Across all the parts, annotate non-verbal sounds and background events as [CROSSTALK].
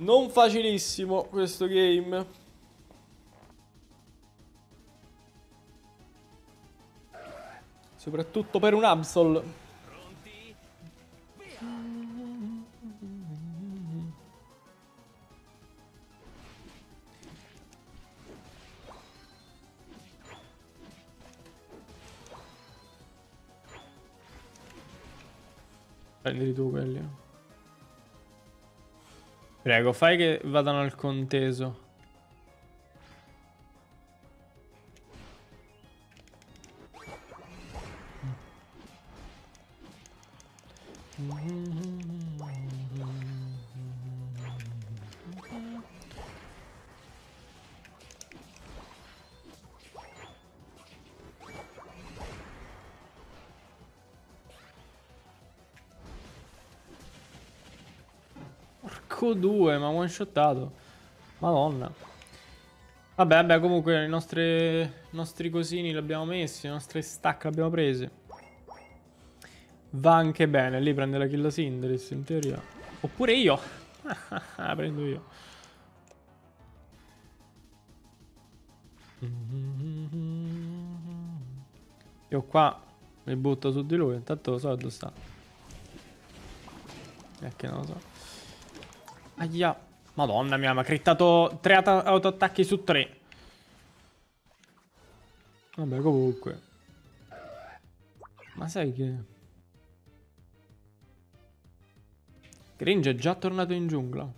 Non facilissimo questo game. Soprattutto per un Absol. Prendili tu quelli. Prego, fai che vadano al conteso. Porco due, ma one shotato. Madonna. Vabbè, vabbè, comunque i nostri, i nostri cosini li abbiamo messi, le nostre stack le abbiamo prese. Va anche bene, lì prende la kill Sinderis in teoria. Oppure io. [LAUGHS] Prendo io. Io qua mi butto su di lui, intanto lo so dove sta. E che non lo so. Aia. Madonna mia, mi ha crittato 3 autoattacchi su 3. Vabbè, comunque. Ma sai che... Gringe è già tornato in giungla.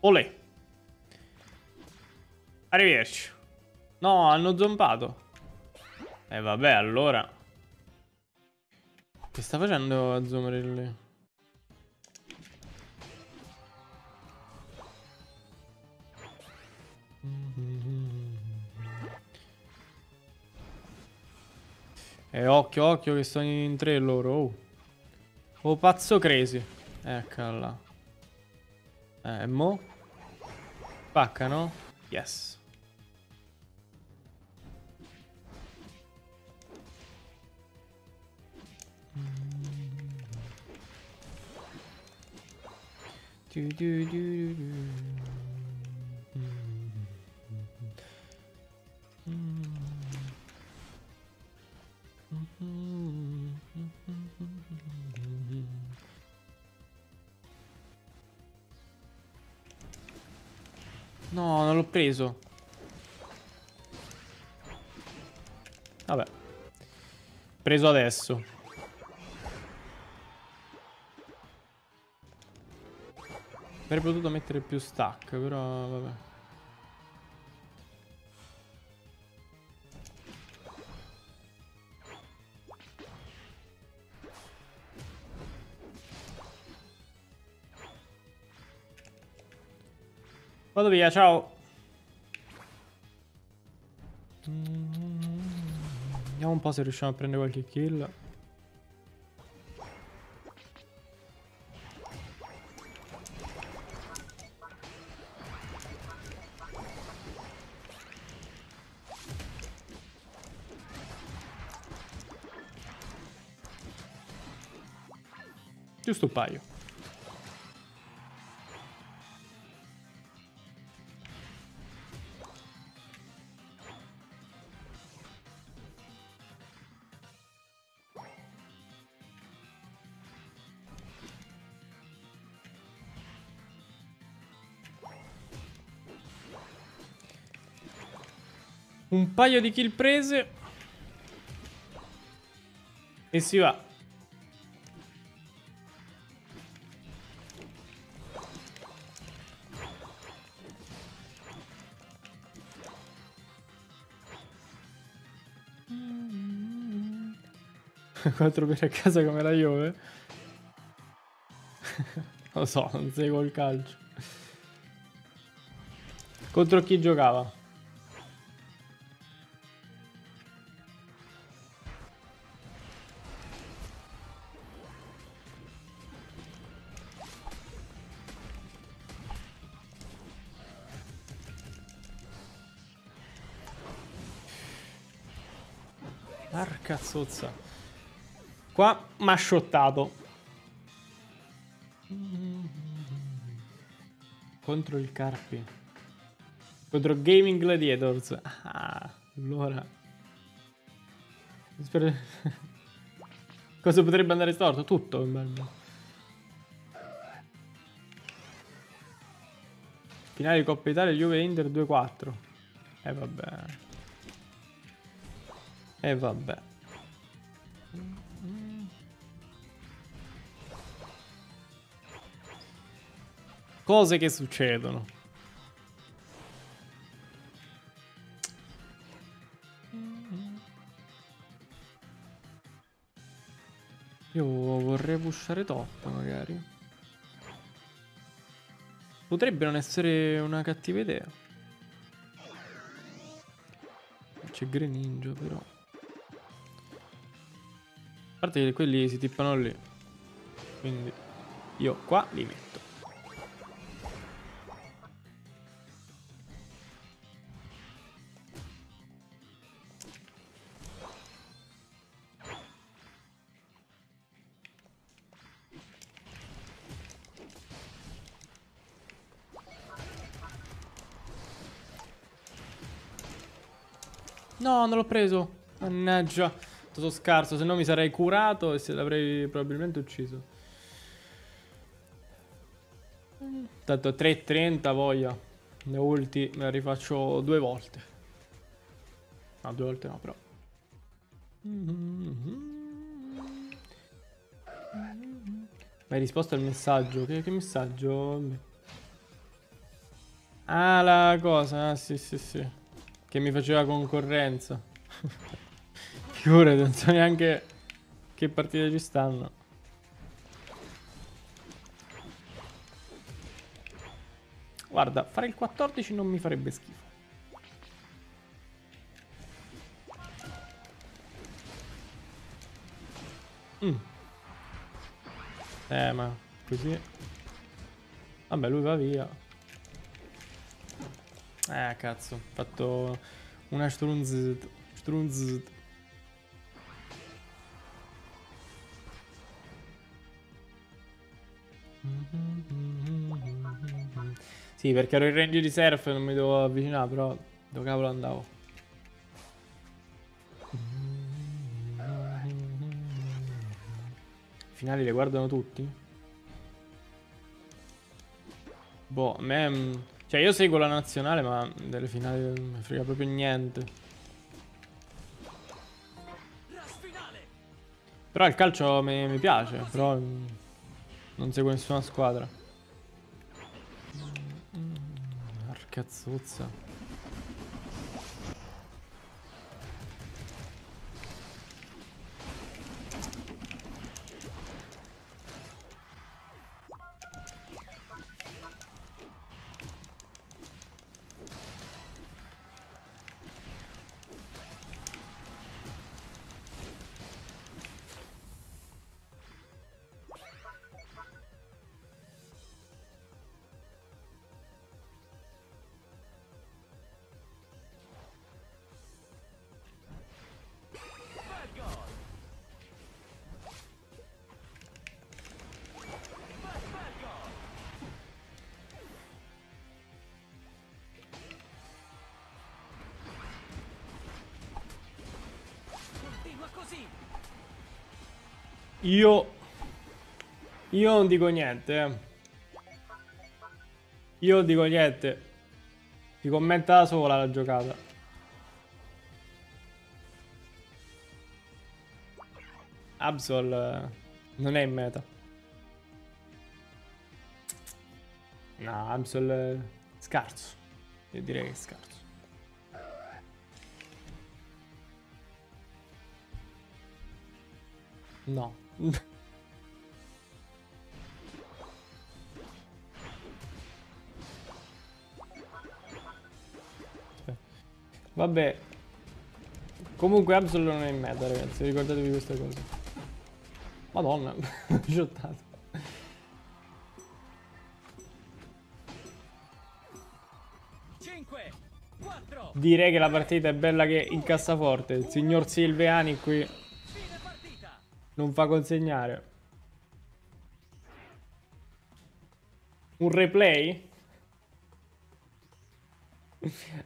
Olè. Arrivederci. No, hanno zompato. E eh, vabbè, allora. Che sta facendo a zoomare lì? E occhio, occhio che sono in tre loro. Oh, oh pazzo crazy. Eccola. Eh, mo? Spaccano? Yes. Do, do, do, No, non l'ho preso. Vabbè. Preso adesso. Avrei potuto mettere più stack, però vabbè. Vado via, ciao. Vediamo un po' se riusciamo a prendere qualche kill. Giusto un paio. Un paio di kill prese. E si va. [LAUGHS] Quattro per a casa come la Juve? [LAUGHS] Lo so, non seguo il calcio. Contro chi giocava? Arca zozza. Qua m'ha shottato. Contro il Carpi. Contro Gaming Gladiators. Ah, allora. Spero... [LAUGHS] Cosa potrebbe andare storto? Tutto, immagino. Finale di Coppa Italia, Juve Inter 2-4. E eh, vabbè. E vabbè. Cose che succedono. Io vorrei pushare top magari. Potrebbe non essere una cattiva idea. C'è Greninja però. Parte che quelli si tippano lì. Quindi io qua li metto. No, non l'ho preso. Mannaggia. Sono scarso, se no mi sarei curato e se l'avrei probabilmente ucciso. Tanto 3.30 voglia. Le ulti me la rifaccio due volte. No, due volte no, però. Ma hai risposto al messaggio? Che, che messaggio? Ah, la cosa. Ah, sì, sì, sì. Che mi faceva concorrenza. Figurati, non so neanche che partite ci stanno. Guarda, fare il 14 non mi farebbe schifo. Mm. Eh, ma così... Vabbè, lui va via. Eh, cazzo. Ho fatto una strunzit. Strunzit. Sì, perché ero in range di surf e non mi dovevo avvicinare, però dove cavolo andavo? Finali le guardano tutti? Boh, a me... Cioè io seguo la nazionale ma delle finali non mi frega proprio niente. Però il calcio mi, mi piace, però non seguo nessuna squadra. Arcazzuzza. Io... Io non dico niente, eh. Io non dico niente. Si commenta da sola la giocata. Absol eh, non è in meta. No, Absol scarso. Io direi che è scarso. No. Vabbè. Comunque Absol non è in meta, ragazzi. Ricordatevi questa cosa. Madonna, [LAUGHS] quattro, direi che la partita è bella che in cassaforte. Il signor Silveani qui non fa consegnare. Un replay?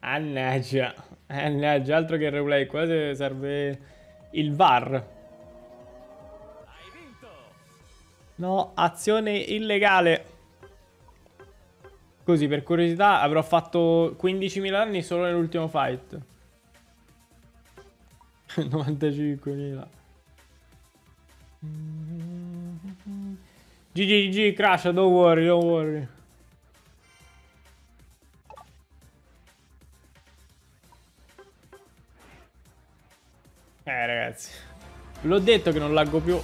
Annaggia. Annaggia, altro che replay. Qua serve il VAR. No, azione illegale. Così, per curiosità, avrò fatto 15.000 anni solo nell'ultimo fight. [LAUGHS] 95.000. GG, GG, crash, don't worry, don't worry. Eh, ragazzi. L'ho detto che non laggo più.